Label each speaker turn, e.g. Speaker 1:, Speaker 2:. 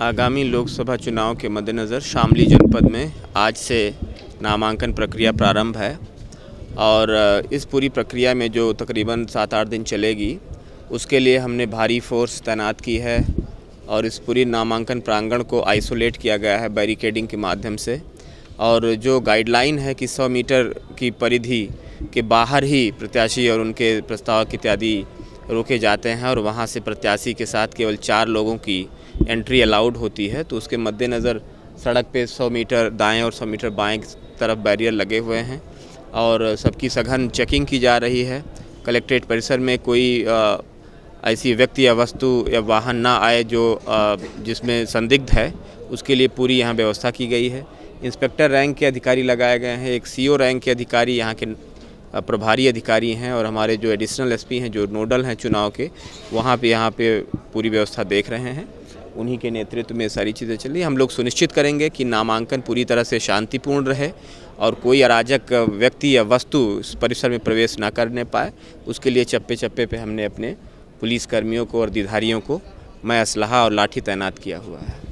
Speaker 1: आगामी लोकसभा चुनाव के मद्देनज़र शामली जनपद में आज से नामांकन प्रक्रिया प्रारंभ है और इस पूरी प्रक्रिया में जो तकरीबन सात आठ दिन चलेगी, उसके लिए हमने भारी फोर्स तैनात की है और इस पूरी नामांकन प्रांगण को आइसोलेट किया गया है बैरिकेडिंग के माध्यम से। और जो गाइडलाइन है कि 100 मीटर की परिधि के बाहर ही प्रत्याशी और उनके प्रस्ताव इत्यादि रोके जाते हैं और वहाँ से प्रत्याशी के साथ केवल चार लोगों की एंट्री अलाउड होती है तो उसके मद्देनज़र सड़क पे 100 मीटर दाएँ और 100 मीटर बाएँ तरफ़ बैरियर लगे हुए हैं और सबकी सघन चेकिंग की जा रही है। कलेक्ट्रेट परिसर में कोई ऐसी व्यक्ति या वस्तु या वाहन ना आए जो जिसमें संदिग्ध है, उसके लिए पूरी यहाँ व्यवस्था की गई है। इंस्पेक्टर रैंक के अधिकारी लगाए गए हैं, एक सीओ रैंक के अधिकारी यहाँ के प्रभारी अधिकारी हैं और हमारे जो एडिशनल एसपी हैं, जो नोडल हैं चुनाव के, वहाँ पे, यहाँ पे पूरी व्यवस्था देख रहे हैं। उन्हीं के नेतृत्व में सारी चीज़ें चल हम लोग सुनिश्चित करेंगे कि नामांकन पूरी तरह से शांतिपूर्ण रहे और कोई अराजक व्यक्ति या वस्तु इस परिसर में प्रवेश ना करने पाए। उसके लिए चप्पे चप्पे पे हमने अपने पुलिस कर्मियों को और अधिकारियों को मैं असलहा और लाठी तैनात किया हुआ है।